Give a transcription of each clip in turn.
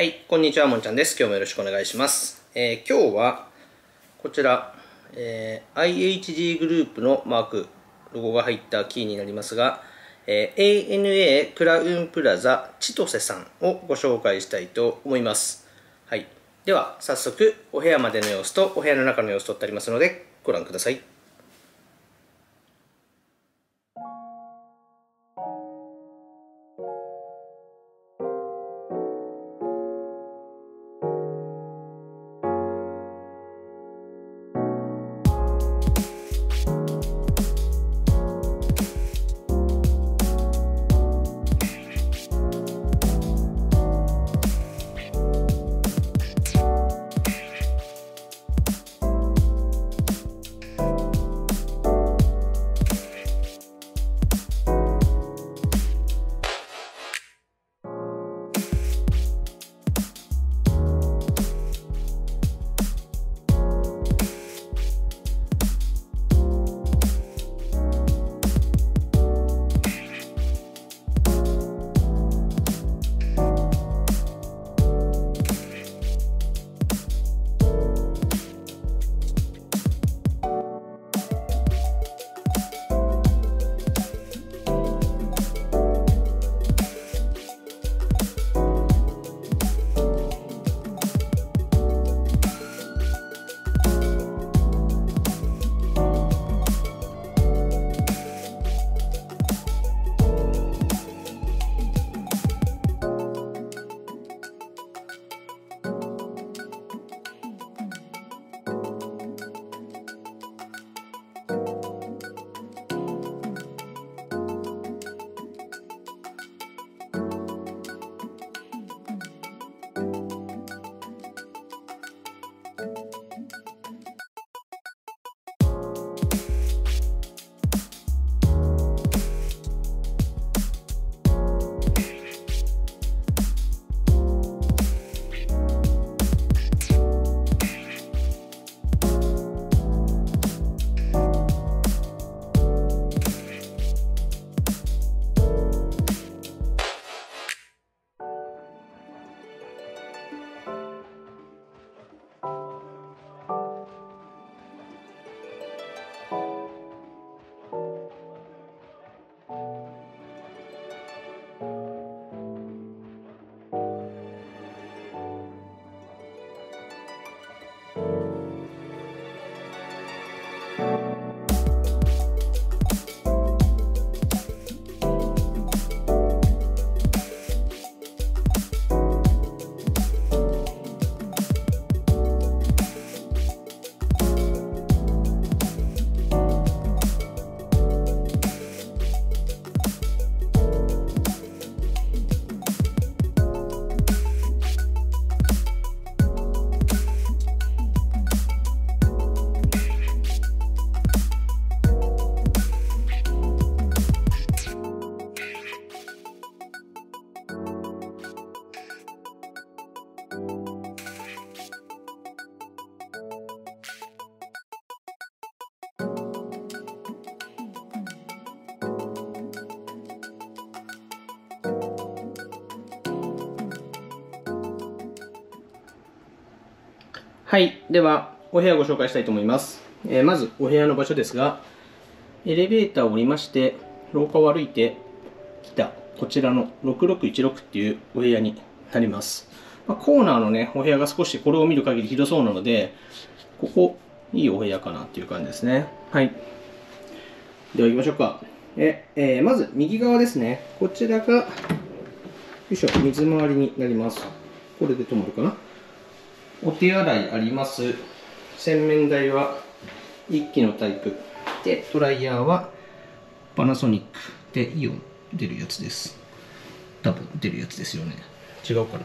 はい、こんにちは、もんちゃんです。今日もよろしくお願いします。えー今日は、こちら、えー IHG グループのマーク、ロゴが入ったキーになりますが、えー ANA クラウンプラザ千歳さんをご紹介したいと思います。はい。では、早速、お部屋までの様子とお部屋の中の様子撮ってありますので、ご覧ください。では、お部屋ご紹介したいと思います。えーまず、お部屋の場所ですが、エレベーターを降りまして、廊下を歩いてきた、こちらの6616っていうお部屋になります。まあ、コーナーのね、お部屋が少しこれを見る限り広そうなので、ここ、いいお部屋かなっていう感じですね。はい。では行きましょうか。え、えーまず、右側ですね。こちらが、よいしょ、水回りになります。これで止まるかな。お手洗いあります？洗面台は一気のタイプ。で、ドライヤーはパナソニックでイオン出るやつです。多分出るやつですよね。違うかな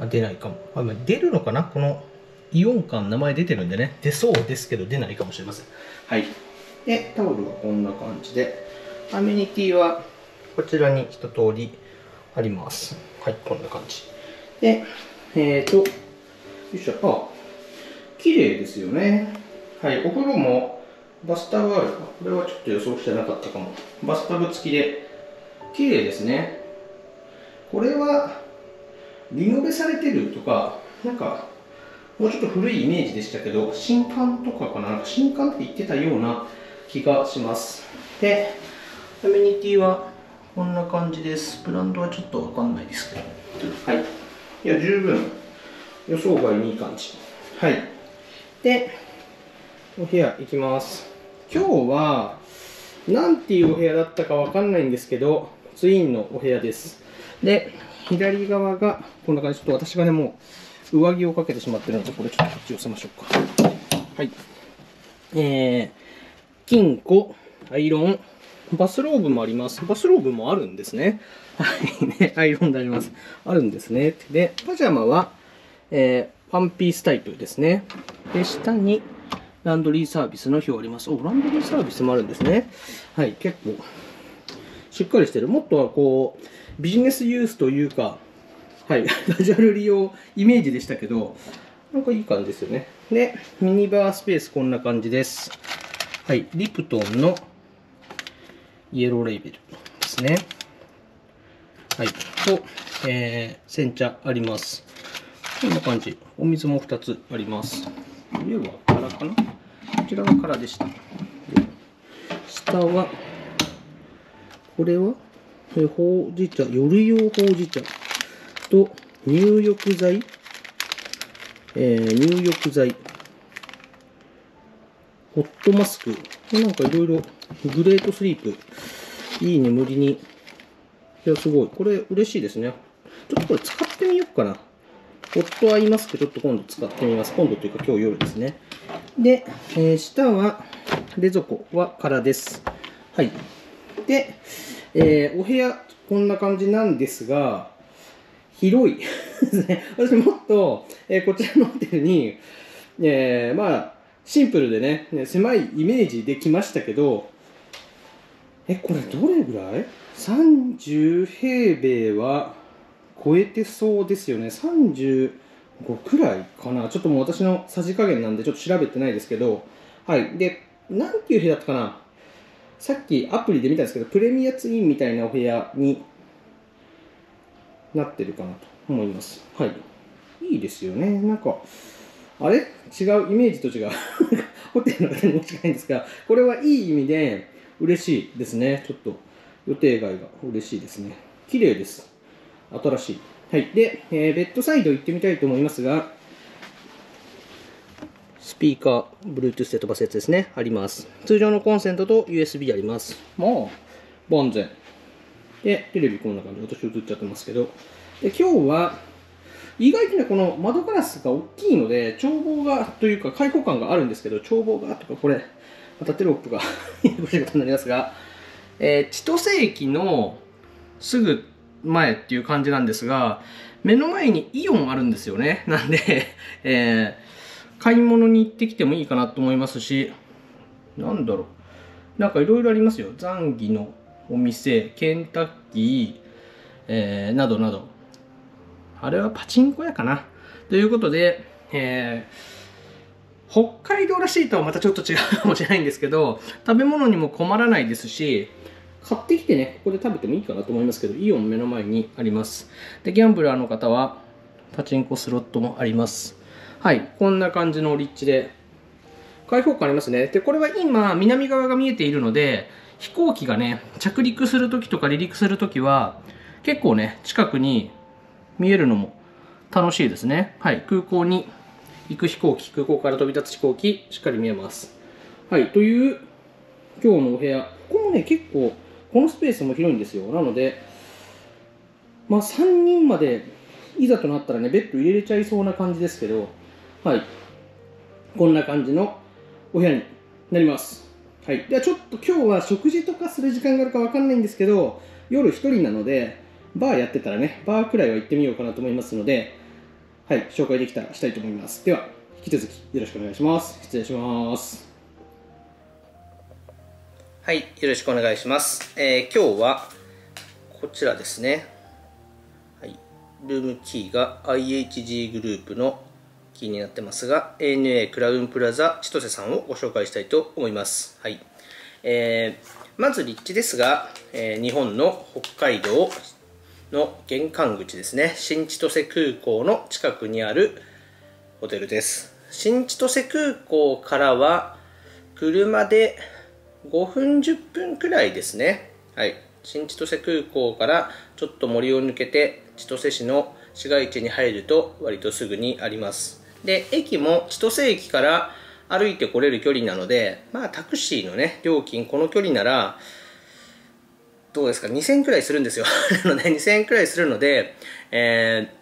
あ、出ないかも。あ、まあ出るのかな？このイオン館名前出てるんでね。出そうですけど出ないかもしれません。はい。で、タオルはこんな感じで。アメニティはこちらに一通りあります。はい、こんな感じ。で、えーと、よいしょ、あ、綺麗ですよね。はい、お風呂もバスタブあるか。これはちょっと予想してなかったかも。バスタブ付きで、綺麗ですね。これは、リノベされてるとか、なんか、もうちょっと古いイメージでしたけど、新刊とかかな、新刊って言ってたような気がします。で、アメニティはこんな感じです。ブランドはちょっとわかんないですけど。はい。いや、十分予想外にいい感じ。はい。で、お部屋行きます。今日は、なんていうお部屋だったかわかんないんですけど、ツインのお部屋です。で、左側がこんな感じ。ちょっと私がね、もう上着をかけてしまってるので、これちょっとこっち寄せましょうか。はい。えー、金庫、アイロン、バスローブもあります。バスローブもあるんですね。はい、ね、アイロンであります。あるんですね。で、パジャマは、えー、ワンピースタイプですね。で、下に、ランドリーサービスの表あります。お、ランドリーサービスもあるんですね。はい、結構、しっかりしてる。もっとはこう、ビジネスユースというか、はい、カジュアル利用イメージでしたけど、なんかいい感じですよね。で、ミニバースペースこんな感じです。はい、リプトンのイエローレーベルですね。はい。と、えー、煎茶あります。こんな感じ。お水も2つあります。上は空かな？こちらが空でした。下は、これは、えほうじ茶、夜用ほうじ茶と入浴剤、えー、入浴剤、ホットマスク、なんかいろいろ、グレートスリープ、いい眠りに、いや、すごい。これ嬉しいですね。ちょっとこれ使ってみようかな。ホットアイマスクちょっと今度使ってみます。今度というか今日夜ですね。で、えー、下は、冷蔵庫は空です。はい。で、えー、お部屋、こんな感じなんですが、広いですね。私もっと、えー、こちらのホテルに、えー、まあ、シンプルで、ね狭いイメージできましたけど、え、これどれぐらい ?30 平米は超えてそうですよね。35くらいかな。ちょっともう私のさじ加減なんでちょっと調べてないですけど、はい。で、なんていう部屋だったかなさっきアプリで見たんですけど、プレミアツインみたいなお部屋になってるかなと思います。はい。いいですよね。なんか、あれ？違う、イメージと違う。ホテルの方にも近いんですが、これはいい意味で嬉しいですね。ちょっと予定外が嬉しいですね。綺麗です。新しい。はい。で、えー、ベッドサイド行ってみたいと思いますが、スピーカー、Bluetooth で飛ばすやつですね。あります。通常のコンセントと USB あります。もう、万全。で、テレビこんな感じ。私映っちゃってますけど。で、今日は、意外とね、この窓ガラスが大きいので、眺望が、というか開放感があるんですけど、眺望が、とか、これ、またテロップがごしいことになりますが、えー、千歳駅のすぐ前っていう感じなんですが、目の前にイオンあるんですよね。なんで、えー、買い物に行ってきてもいいかなと思いますし、なんだろう。なんかいろいろありますよ。ザンギのお店、ケンタッキー、えー、などなど。あれはパチンコ屋かな。ということで、えー、北海道らしいとはまたちょっと違うかもしれないんですけど、食べ物にも困らないですし、買ってきてね、ここで食べてもいいかなと思いますけど、イオン目の前にあります。で、ギャンブラーの方は、パチンコスロットもあります。はい、こんな感じの立地で、開放感ありますね。で、これは今、南側が見えているので、飛行機がね、着陸するときとか離陸するときは、結構ね、近くに見えるのも楽しいですね。はい、空港に行く飛行機、空港から飛び立つ飛行機、しっかり見えます。はい、という今日のお部屋。ここもね、結構このスペースも広いんですよ。なので、まあ、3人までいざとなったらね、ベッド入れれちゃいそうな感じですけど、はい。こんな感じのお部屋になります。はい。ではちょっと今日は食事とかする時間があるかわかんないんですけど、夜1人なので、バーやってたらね、バーくらいは行ってみようかなと思いますので、はい、紹介できたらしたいと思います。では、引き続きよろしくお願いします。失礼します。はい、よろしくお願いします。えー、今日はこちらですね。はい、ルームキーが IHG グループのキーになってますが、ANA クラウンプラザ千歳さんをご紹介したいと思います。はい。えー、まず立地ですが、えー、日本の北海道の玄関口ですね新千歳空港の近くにあるホテルです新千歳空港からは車で5分10分くらいですね。はい。新千歳空港からちょっと森を抜けて千歳市の市街地に入ると割とすぐにあります。で駅も千歳駅から歩いてこれる距離なのでまあタクシーのね料金この距離ならどうですか？2000くらいするんですよ。なので2000円くらいするので、えー、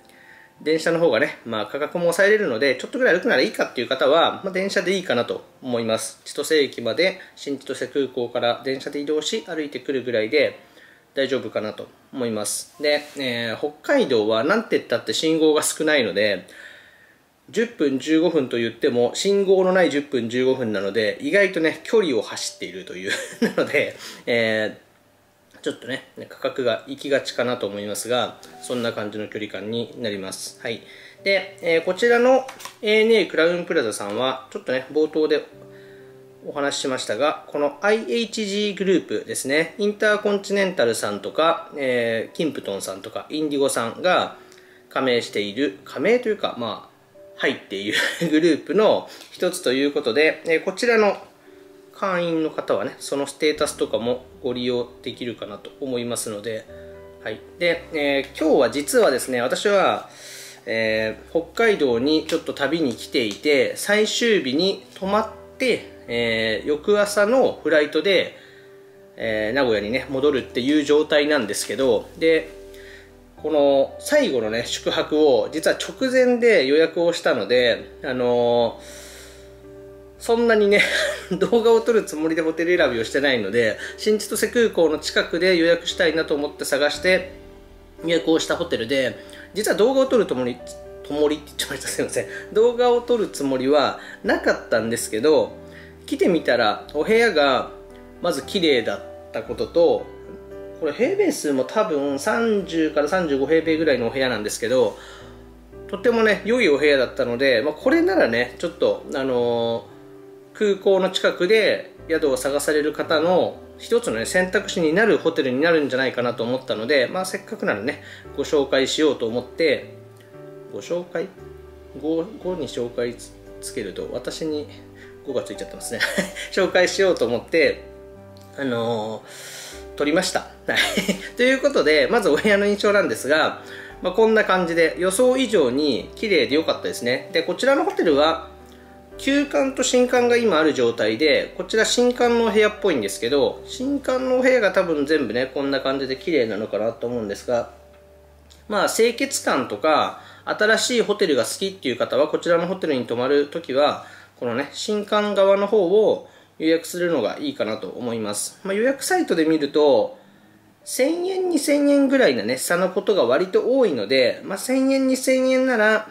電車の方がね、まあ、価格も抑えれるのでちょっとぐらい歩くならいいかっていう方は、まあ、電車でいいかなと思います。千歳駅まで新千歳空港から電車で移動し歩いてくるぐらいで大丈夫かなと思います。で、えー、北海道は何て言ったって信号が少ないので10分15分と言っても信号のない10分15分なので意外とね距離を走っているという なので、えーちょっとね、価格が行きがちかなと思いますが、そんな感じの距離感になります。はい。で、えー、こちらの ANA クラウンプラザさんは、ちょっとね、冒頭でお話ししましたが、この IHG グループですね、インターコンチネンタルさんとか、えー、キンプトンさんとか、インディゴさんが加盟している、加盟というか、まあ、入っている グループの一つということで、えー、こちらの会員の方はね、そのステータスとかもご利用できるかなと思いますので、はい。で、えー、今日は実はですね、私は、えー、北海道にちょっと旅に来ていて、最終日に泊まって、えー、翌朝のフライトで、え名古屋にね、戻るっていう状態なんですけど、で、この最後のね、宿泊を実は直前で予約をしたので、あのーそんなにね 動画を撮るつもりでホテル選びをしてないので、新千歳空港の近くで予約したいなと思って探して予約をしたホテルで、実は動画を撮るともり、ともりって言っちゃいました。すいません。動画を撮るつもりはなかったんですけど、来てみたらお部屋がまず綺麗だったことと、これ平米数も多分30から35平米ぐらいのお部屋なんですけど、とてもね、良いお部屋だったので、まあ、これならね、ちょっと、あのー空港の近くで宿を探される方の一つの、ね、選択肢になるホテルになるんじゃないかなと思ったので、まあ、せっかくならねご紹介しようと思ってご紹介？5, 5に紹介つけると私に5がついちゃってますね。紹介しようと思ってあのー、撮りました。ということでまずお部屋の印象なんですが、まあ、こんな感じで予想以上に綺麗で良かったですね。でこちらのホテルは旧館と新館が今ある状態で、こちら新館のお部屋っぽいんですけど、新館のお部屋が多分全部ね、こんな感じで綺麗なのかなと思うんですが、まあ、清潔感とか、新しいホテルが好きっていう方は、こちらのホテルに泊まるときは、このね、新館側の方を予約するのがいいかなと思います。まあ、予約サイトで見ると、1000円、2000円ぐらいのね、差のことが割と多いので、まあ、1000円、2000円なら、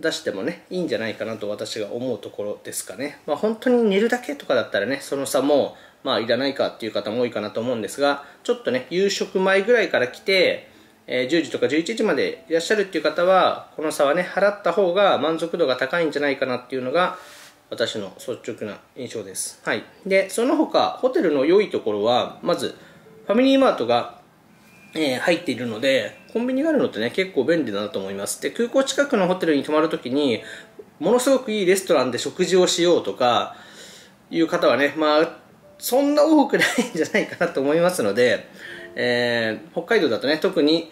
出してもねいいんじゃないかなと私が思うところですかね、まあ、本当に寝るだけとかだったらねその差もまあいらないかっていう方も多いかなと思うんですがちょっとね夕食前ぐらいから来て、え、10時とか11時までいらっしゃるっていう方はこの差はね払った方が満足度が高いんじゃないかなっていうのが私の率直な印象です。はい。で、その他、ホテルの良いところは、まず、ファミリーマートがえー、入っているので、コンビニがあるのってね、結構便利だなと思います。で、空港近くのホテルに泊まるときに、ものすごくいいレストランで食事をしようとか、いう方はね、まあ、そんな多くないんじゃないかなと思いますので、えー、北海道だとね、特に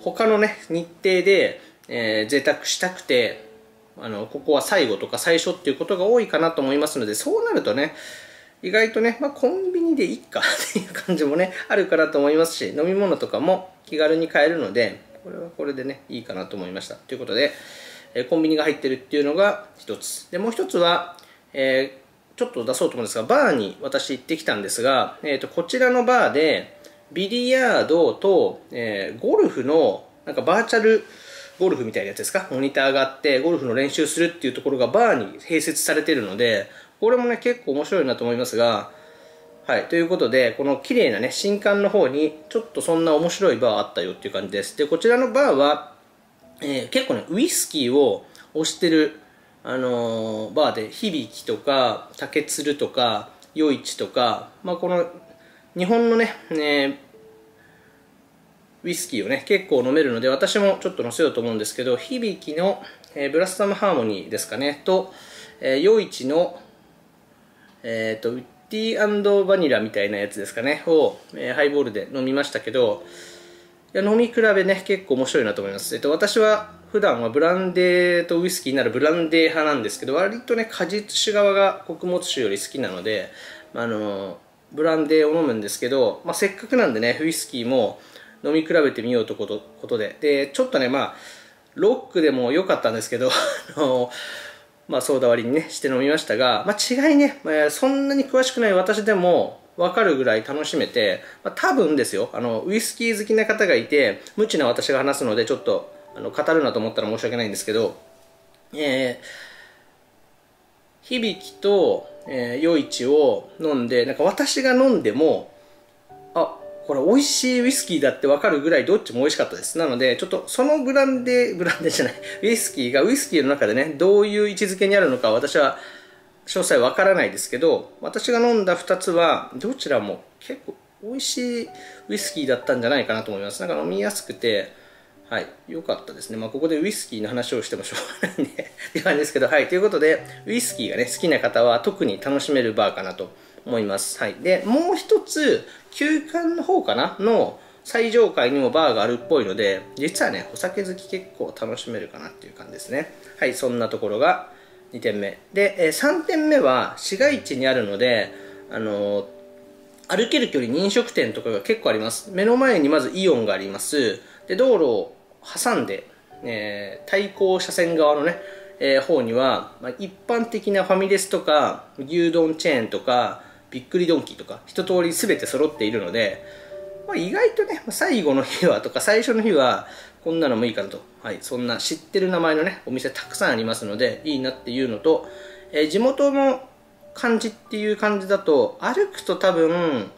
他のね、日程で、えー、贅沢したくて、あの、ここは最後とか最初っていうことが多いかなと思いますので、そうなるとね、意外とね、まあ、コンビニでいいか っていう感じもね、あるかなと思いますし、飲み物とかも気軽に買えるので、これはこれでね、いいかなと思いました。ということで、え、コンビニが入ってるっていうのが一つ。で、もう一つは、えー、ちょっと出そうと思うんですが、バーに私行ってきたんですが、えーと、こちらのバーで、ビリヤードと、えー、ゴルフの、なんかバーチャルゴルフみたいなやつですか、モニターがあって、ゴルフの練習するっていうところがバーに併設されてるので、これもね、結構面白いなと思いますが、はい。ということで、この綺麗なね、新館の方に、ちょっとそんな面白いバーあったよっていう感じです。で、こちらのバーは、えー、結構ね、ウイスキーを推してる、あのー、バーで、響とか、竹鶴とか、余市とか、まあ、この、日本のね、ねウイスキーをね結構飲めるので私もちょっと載せようと思うんですけど響の、えー、ブラスタムハーモニーですかねと、えー、夜市のえっ、ー、とウッディバニラみたいなやつですかね。を、えー、ハイボールで飲みましたけどいや飲み比べね結構面白いなと思います、えっと、私は普段はブランデーとウイスキーになるブランデー派なんですけど割とね果実酒側が穀物酒より好きなのであのブランデーを飲むんですけど、まあ、せっかくなんでねウイスキーも飲み比べてみようとことことで。でちょっとねまあロックでも良かったんですけど あのまあソーダ割りにねして飲みましたが、まあ、違いね、まあ、そんなに詳しくない私でも分かるぐらい楽しめて、まあ、多分ですよ。あのウイスキー好きな方がいて無知な私が話すのでちょっとあの語るなと思ったら申し訳ないんですけど、えー、響と、えー、余市を飲んでなんか私が飲んでもこれ美味しいウイスキーだって分かるぐらいどっちも美味しかったです。なのでちょっとそのブランデー ブランデーじゃない。ウイスキーがウイスキーの中でねどういう位置づけにあるのか私は詳細わからないですけど私が飲んだ2つはどちらも結構美味しいウイスキーだったんじゃないかなと思います。なんか飲みやすくてはい、良かったですね。まあ、ここでウイスキーの話をしてもしょうがないんで。って感じですけど、はい、ということで、ウイスキーがね、好きな方は特に楽しめるバーかなと思います。はい。で、もう一つ、休館の方かな？の最上階にもバーがあるっぽいので、実はね、お酒好き結構楽しめるかなっていう感じですね。はい、そんなところが2点目。で、え3点目は市街地にあるので、あのー歩ける距離に飲食店とかが結構あります。目の前にまずイオンがあります。で、道路を挟んで、えー、対向車線側のね、えー、方には、まあ、一般的なファミレスとか牛丼チェーンとかびっくりドンキーとか一通り全て揃っているので、まあ、意外とね最後の日はとか最初の日はこんなのもいいかなと、はい、そんな知ってる名前のねお店たくさんありますのでいいなっていうのと、えー、地元の感じっていう感じだと歩くと多分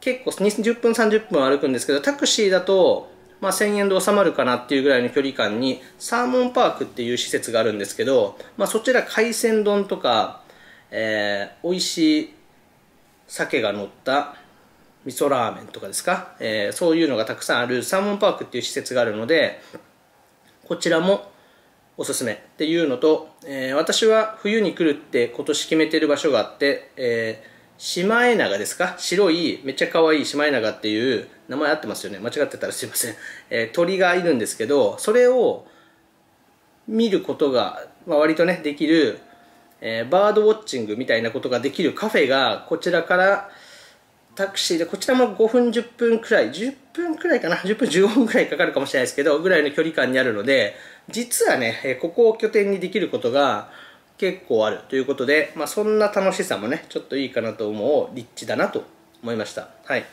結構20分30分歩くんですけどタクシーだとまあ、1000円で収まるかなっていうぐらいの距離感にサーモンパークっていう施設があるんですけど、まあ、そちら海鮮丼とか、えー、美味しい鮭が乗った味噌ラーメンとかですか、えー、そういうのがたくさんあるサーモンパークっていう施設があるのでこちらもおすすめっていうのと、えー、私は冬に来るって今年決めてる場所があって、えーシマエナガですか？白い、めっちゃ可愛いシマエナガっていう、名前合ってますよね？間違ってたらすいません。えー、鳥がいるんですけど、それを見ることが、まあ、割とね、できる、えー、バードウォッチングみたいなことができるカフェが、こちらからタクシーで、こちらも5分、10分くらい、10分くらいかな、10分、15分くらいかかるかもしれないですけど、ぐらいの距離感にあるので、実はね、ここを拠点にできることが、結構あるということで、まあ、そんな楽しさもねちょっといいかなと思う立地だなと思いました。はい。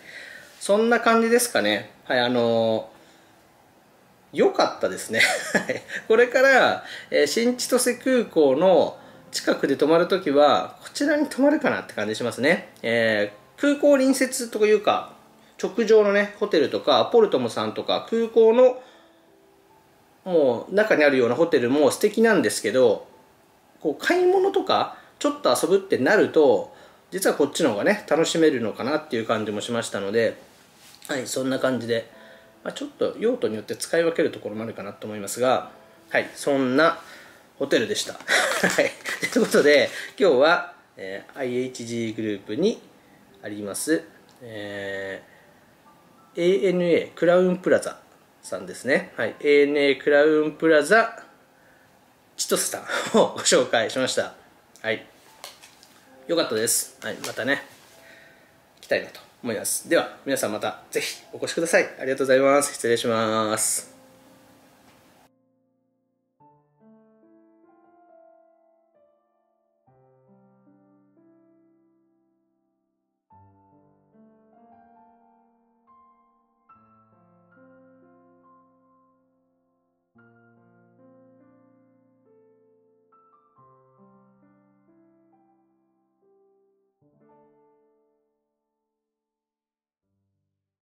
そんな感じですかね。はいあの良、かったですね。これから、え、新千歳空港の近くで泊まるときはこちらに泊まるかなって感じしますね、えー、空港隣接というか直上のねホテルとかポルトムさんとか空港のもう中にあるようなホテルも素敵なんですけどこう買い物とかちょっと遊ぶってなると実はこっちの方がね楽しめるのかなっていう感じもしましたのではいそんな感じで、まあ、ちょっと用途によって使い分けるところもあるかなと思いますがはいそんなホテルでした。はい。ということで今日は、えー、IHG グループにあります、えー、ANA クラウンプラザさんですね、はい、ANA クラウンプラザチトスター をご紹介しました。はい。よかったです。はい。またね来たいなと思います。では皆さんまたぜひお越しください。ありがとうございます。失礼します。